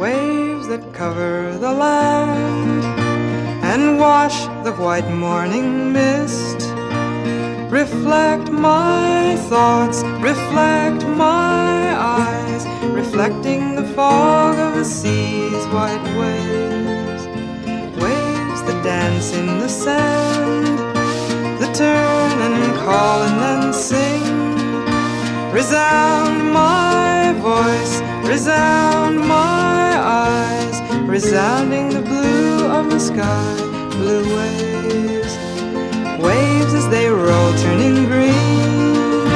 Waves that cover the land and wash the white morning mist. Reflect my thoughts, reflect my eyes, reflecting the fog of the sea's white waves. Waves that dance in the sand, that turn and call and then sing. Resound my voice, resound resounding the blue of the sky, blue waves, waves as they roll, turning green,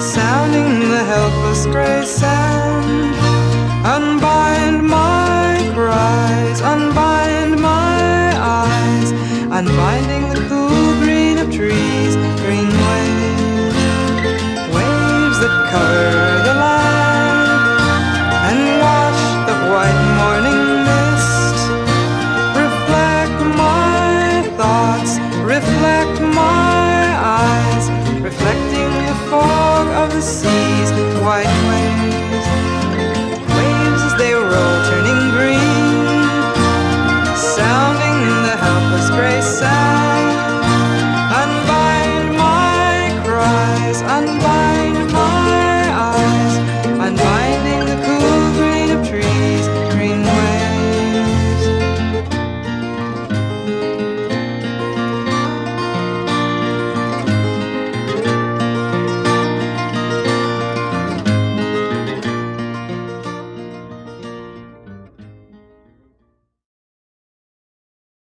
sounding the helpless gray sand. Unbind my cries, unbind my eyes, unbinding the cool green of trees, green waves, waves that cover the land my